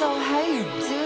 so how you do